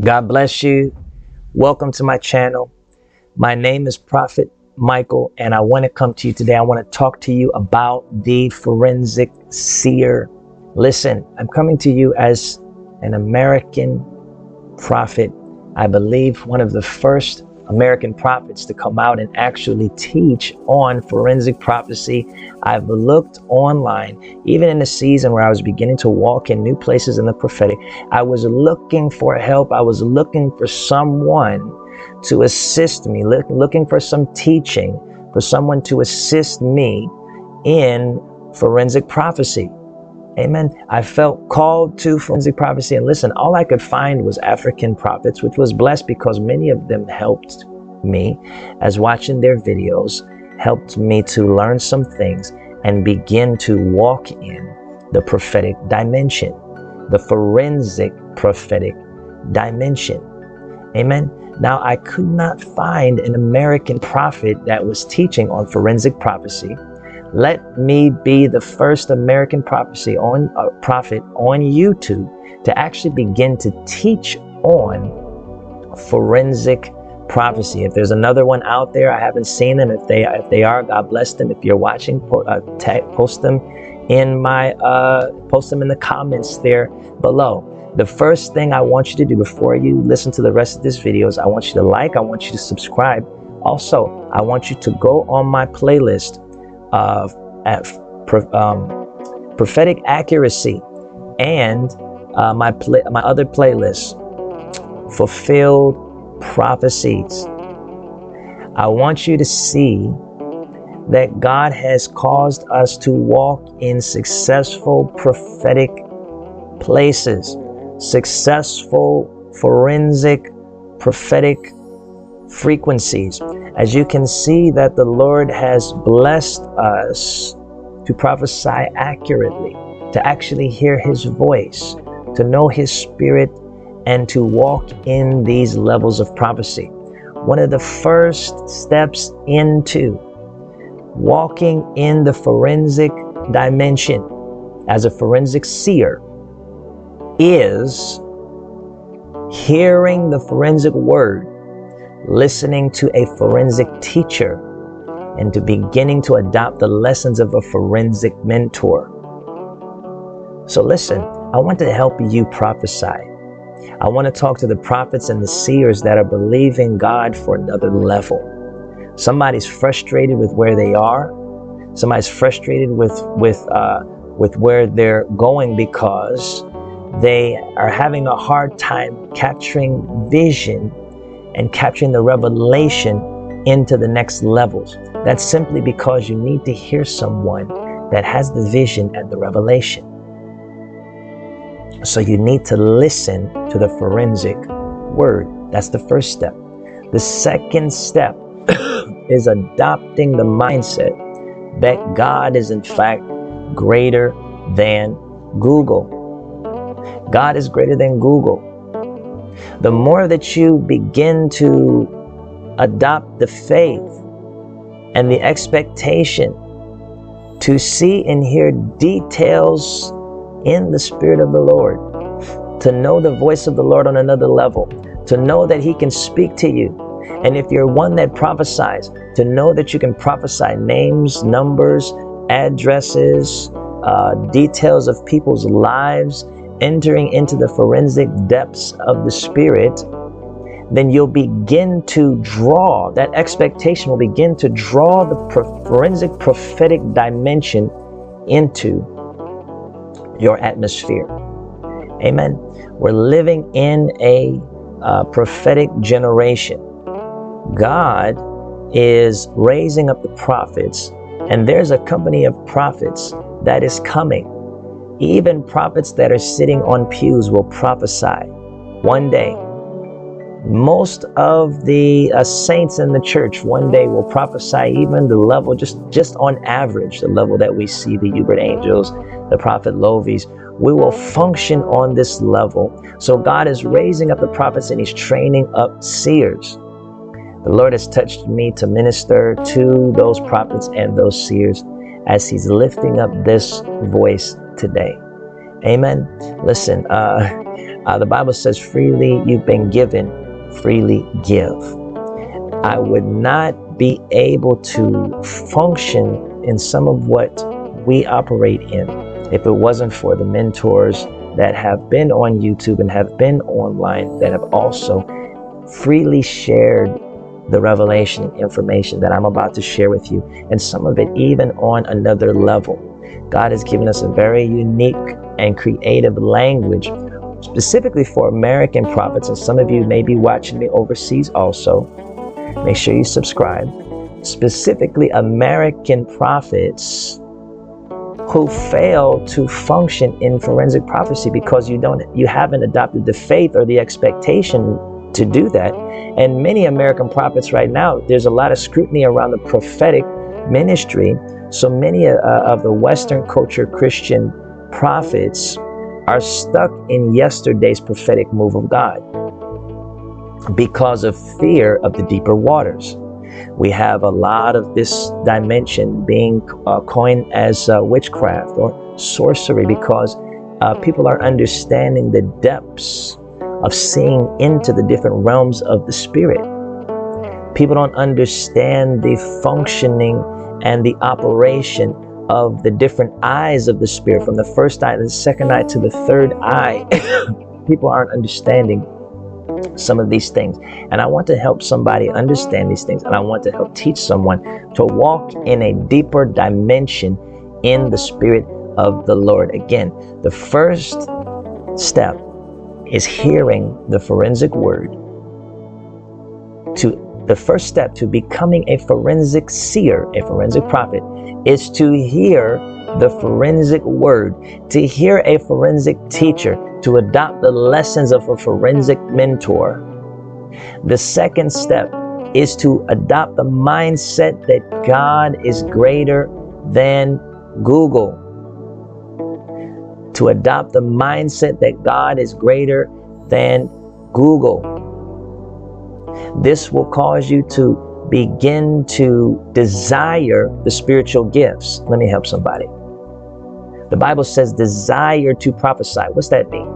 God bless you. Welcome to my channel. My name is Prophet Michael, and I want to come to you today. I want to talk to you about the forensic seer. Listen, I'm coming to you as an American prophet. I believe one of the first American prophets to come out and actually teach on forensic prophecy. I've looked online, even in the season where I was beginning to walk in new places in the prophetic. I was looking for help. I was looking for someone to assist me, look, looking for some teaching, for someone to assist me in forensic prophecy. Amen. I felt called to forensic prophecy. And listen, all I could find was African prophets, which was blessed because many of them helped me as watching their videos helped me to learn some things and begin to walk in the prophetic dimension, the forensic prophetic dimension. Amen. Now, I could not find an American prophet that was teaching on forensic prophecy let me be the first American prophecy on uh, prophet on YouTube to actually begin to teach on forensic prophecy. If there's another one out there, I haven't seen them. If they if they are, God bless them. If you're watching, po- uh, post them in my uh, post them in the comments there below. The first thing I want you to do before you listen to the rest of this video is I want you to like, I want you to subscribe. Also, I want you to go on my playlist of um, prophetic accuracy and uh, my my other playlist, fulfilled prophecies. I want you to see that God has caused us to walk in successful prophetic places, successful forensic prophetic frequencies. As you can see that the Lord has blessed us to prophesy accurately, to actually hear his voice, to know his spirit, and to walk in these levels of prophecy. One of the first steps into walking in the forensic dimension as a forensic seer is hearing the forensic word listening to a forensic teacher and to beginning to adopt the lessons of a forensic mentor. So, listen, I want to help you prophesy. I want to talk to the prophets and the seers that are believing God for another level. Somebody's frustrated with where they are. Somebody's frustrated with with uh, with where they're going because they are having a hard time capturing vision and capturing the revelation into the next levels. That's simply because you need to hear someone that has the vision and the revelation. So you need to listen to the forensic word. That's the first step. The second step is adopting the mindset that God is in fact greater than Google. God is greater than Google the more that you begin to adopt the faith and the expectation to see and hear details in the Spirit of the Lord, to know the voice of the Lord on another level, to know that He can speak to you. And if you're one that prophesies, to know that you can prophesy names, numbers, addresses, uh, details of people's lives, entering into the forensic depths of the spirit, then you'll begin to draw, that expectation will begin to draw the forensic prophetic dimension into your atmosphere. Amen. We're living in a uh, prophetic generation. God is raising up the prophets, and there's a company of prophets that is coming even prophets that are sitting on pews will prophesy one day. Most of the uh, saints in the church one day will prophesy even the level, just, just on average, the level that we see the Uebert Angels, the prophet Lovies. We will function on this level. So God is raising up the prophets and He's training up seers. The Lord has touched me to minister to those prophets and those seers as He's lifting up this voice today. Amen. Listen, uh, Uh, the Bible says, freely you've been given, freely give. I would not be able to function in some of what we operate in if it wasn't for the mentors that have been on YouTube and have been online that have also freely shared the revelation information that I'm about to share with you, and some of it even on another level. God has given us a very unique and creative language specifically for American prophets, and some of you may be watching me overseas also. Make sure you subscribe. Specifically, American prophets who fail to function in forensic prophecy because you don't you haven't adopted the faith or the expectation to do that. And many American prophets right now, there's a lot of scrutiny around the prophetic ministry. So many uh, of the Western culture Christian prophets are stuck in yesterday's prophetic move of God because of fear of the deeper waters. We have a lot of this dimension being uh, coined as uh, witchcraft or sorcery because uh, people are understanding the depths of seeing into the different realms of the spirit. People don't understand the functioning and the operation of the different eyes of the spirit, from the first eye to the second eye to the third eye. People aren't understanding some of these things. And I want to help somebody understand these things. And I want to help teach someone to walk in a deeper dimension in the Spirit of the Lord. Again, the first step is hearing the forensic word to the first step to becoming a forensic seer, a forensic prophet, is to hear the forensic word, to hear a forensic teacher, to adopt the lessons of a forensic mentor. The second step is to adopt the mindset that God is greater than Google. To adopt the mindset that God is greater than Google. This will cause you to begin to desire the spiritual gifts. Let me help somebody. The Bible says desire to prophesy. What's that mean?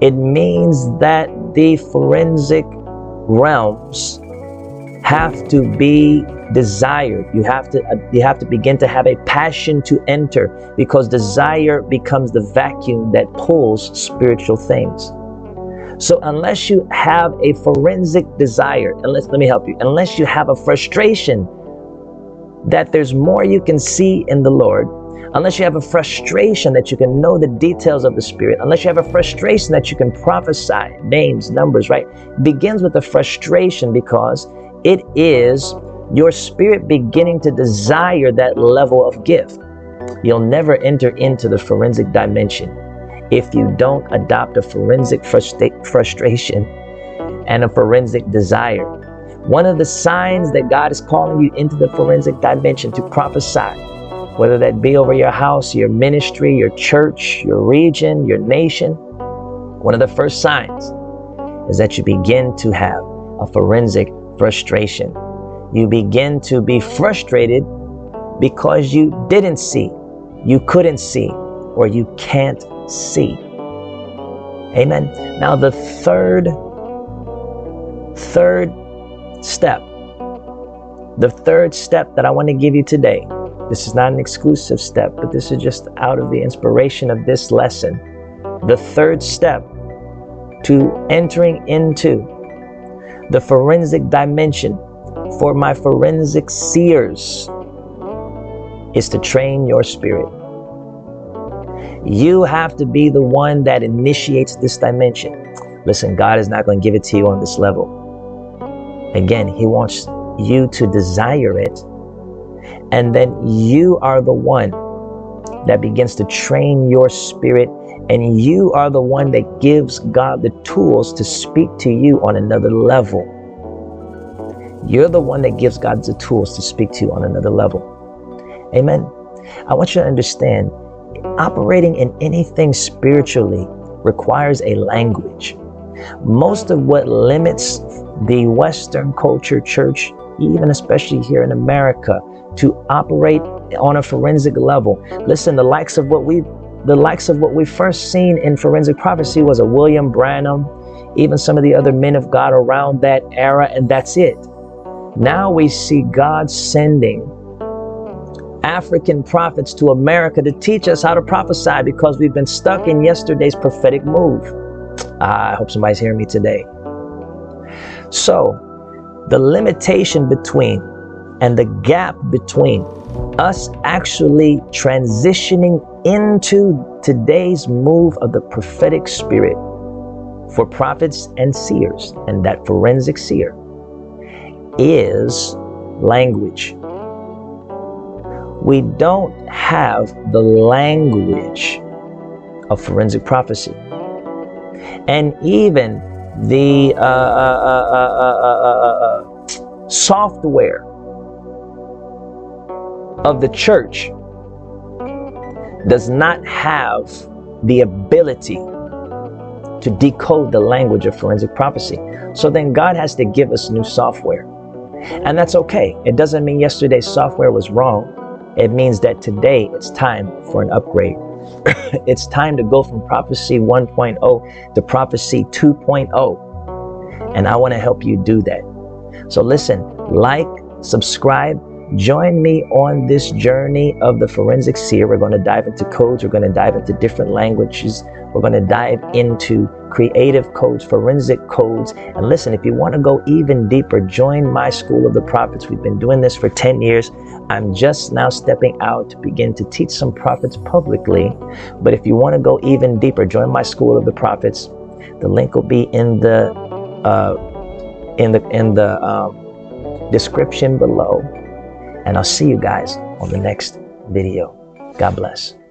It means that the forensic realms have to be desired. You have to uh, you have to begin to have a passion to enter because desire becomes the vacuum that pulls spiritual things. So unless you have a forensic desire, unless let me help you, unless you have a frustration that there's more you can see in the Lord, unless you have a frustration that you can know the details of the Spirit, unless you have a frustration that you can prophesy names, numbers, right? begins with a frustration because it is your spirit beginning to desire that level of gift. You'll never enter into the forensic dimension if you don't adopt a forensic frustra- frustration and a forensic desire. One of the signs that God is calling you into the forensic dimension to prophesy, whether that be over your house, your ministry, your church, your region, your nation, one of the first signs is that you begin to have a forensic frustration. You begin to be frustrated because you didn't see, you couldn't see, or you can't see. Amen. Now the third third step. The third step that I want to give you today. This is not an exclusive step, but this is just out of the inspiration of this lesson. The third step to entering into the forensic dimension for my forensic seers is to train your spirit. You have to be the one that initiates this dimension. Listen, God is not going to give it to you on this level. Again, He wants you to desire it. And then you are the one that begins to train your spirit. And you are the one that gives God the tools to speak to you on another level. You're the one that gives God the tools to speak to you on another level. Amen. I want you to understand operating in anything spiritually requires a language. Most of what limits the Western culture church, even especially here in America, to operate on a forensic level. Listen, the likes of what we the likes of what we first seen in forensic prophecy was a William Branham, even some of the other men of God around that era, and that's it. Now we see God sending African prophets to America to teach us how to prophesy because we've been stuck in yesterday's prophetic move. Ah, I hope somebody's hearing me today. So, the limitation between and the gap between us actually transitioning into today's move of the prophetic spirit for prophets and seers, and that forensic seer is language. We don't have the language of forensic prophecy. And even the uh, uh, uh, software of the church does not have the ability to decode the language of forensic prophecy. So then God has to give us new software. And that's okay. It doesn't mean yesterday's software was wrong. It means that today it's time for an upgrade. it's time to go from prophecy 1.0 to prophecy 2.0. And I want to help you do that. So listen, like, subscribe, Join me on this journey of the forensic seer. We're going to dive into codes. We're going to dive into different languages. We're going to dive into creative codes, forensic codes. And listen, if you want to go even deeper, join my School of the Prophets. We've been doing this for 10 years. I'm just now stepping out to begin to teach some prophets publicly. But if you want to go even deeper, join my School of the Prophets. The link will be in the uh, in the in the um, description below. And I'll see you guys on the next video. God bless.